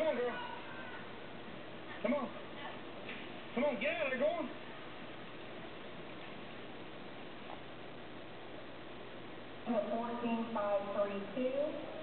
Come on, girl. Come on. Come on, get out of there, go on. At 14532.